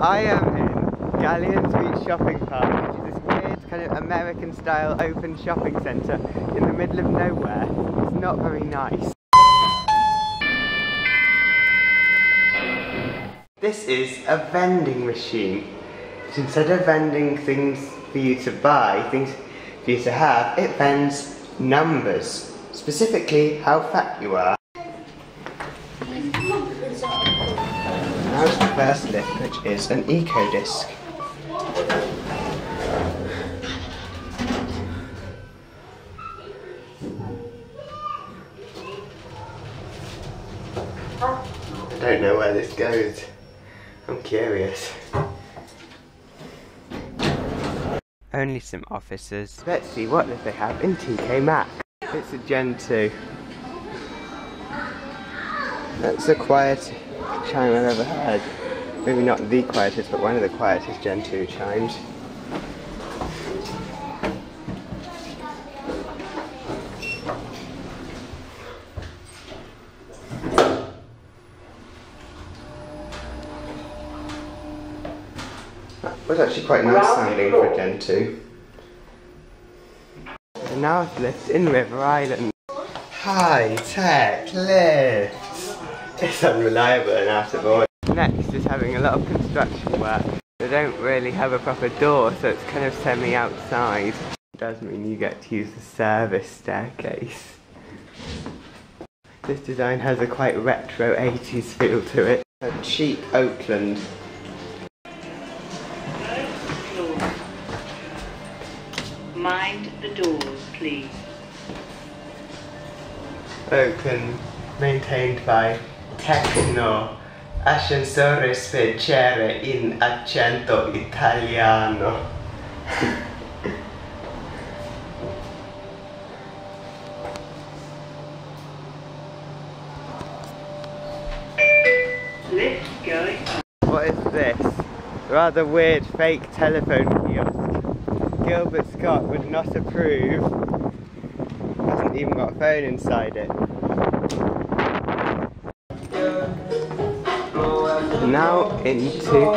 I am in Gallions Reach Shopping Park, which is this weird kind of American style open shopping centre in the middle of nowhere. It's not very nice. This is a vending machine. Instead of vending things for you to buy, things for you to have, it vends numbers. Specifically, how fat you are. Now's the first lift, which is an Ecodisc. I don't know where this goes. I'm curious. Only some officers. Let's see what they have in TK Maxx. It's a Gen 2. That's the quietest chime I've ever heard. Maybe not the quietest, but one of the quietest Gen 2 chimes. That was actually quite nice sounding for Gen 2. And now I've lived in River Island. High tech lifts. It's unreliable and out of order. Next is having a lot of construction work. They don't really have a proper door, so it's kind of semi-outside. It does mean you get to use the service staircase. This design has a quite retro 80s feel to it. A cheap Oakland. Mind the doors, please. Oakland, maintained by Tecno. Ascensore speciale in accento italiano. Lift going up. What is this? Rather weird fake telephone kiosk. Gilbert Scott would not approve. Hasn't even got a phone inside it. Now into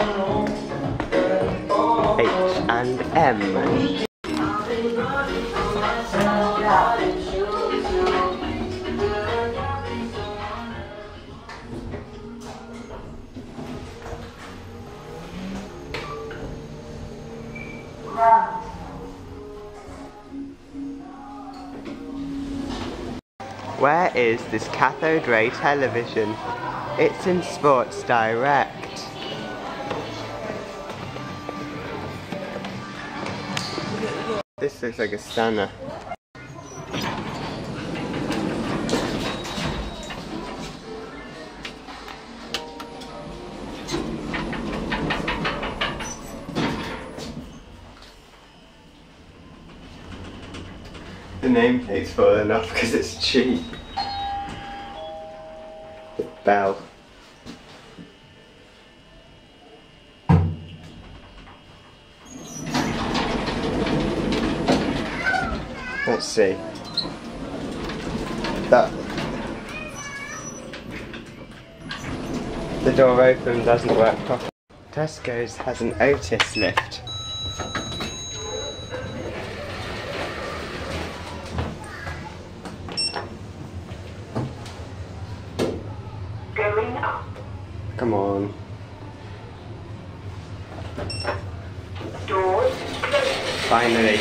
H and M. Where is this cathode ray television? It's in Sports Direct. This looks like a Stannah. The nameplate's fallen off because it's cheap. The bell. Let's see. That. The door open doesn't work properly. Tesco's has an Otis lift. Come on. Doors closed. Finally.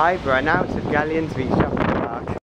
I've run out of Gallions shopping